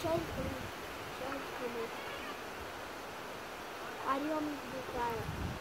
чайник чайник Орем взлетает.